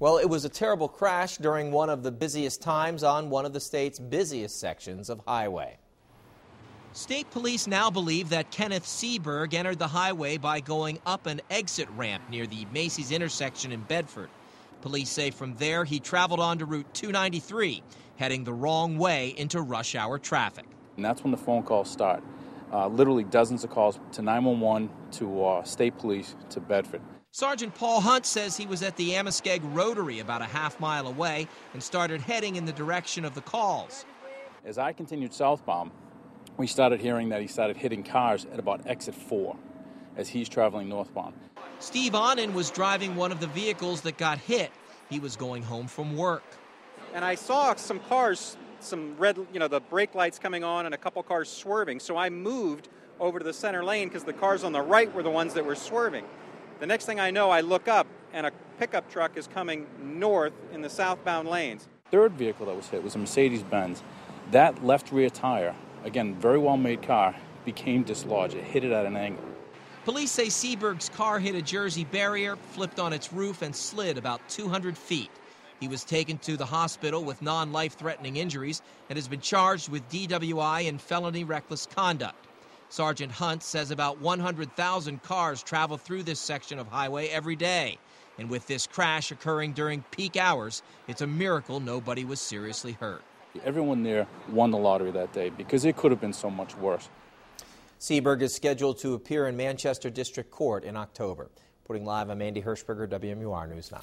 Well, it was a terrible crash during one of the busiest times on one of the state's busiest sections of highway. State police now believe that Kenneth Seaburg entered the highway by going up an exit ramp near the Macy's intersection in Bedford. Police say from there he traveled onto Route 293, heading the wrong way into rush hour traffic. And that's when the phone calls start. Uh, literally dozens of calls to 911, to uh, state police, to Bedford. Sergeant Paul Hunt says he was at the Amoskeag Rotary about a half mile away and started heading in the direction of the calls. As I continued southbound, we started hearing that he started hitting cars at about exit 4 as he's traveling northbound. Steve Onen was driving one of the vehicles that got hit. He was going home from work. And I saw some cars, some red, you know, the brake lights coming on and a couple cars swerving. So I moved over to the center lane because the cars on the right were the ones that were swerving. The next thing I know, I look up and a pickup truck is coming north in the southbound lanes. Third vehicle that was hit was a Mercedes Benz. That left rear tire, again, very well made car, became dislodged. It hit it at an angle. Police say Seaburg's car hit a Jersey barrier, flipped on its roof, and slid about 200 feet. He was taken to the hospital with non life threatening injuries and has been charged with DWI and felony reckless conduct. Sergeant Hunt says about 100,000 cars travel through this section of highway every day. And with this crash occurring during peak hours, it's a miracle nobody was seriously hurt. Everyone there won the lottery that day because it could have been so much worse. Seaburg is scheduled to appear in Manchester District Court in October. Putting live, I'm Andy Hershberger, WMUR News 9.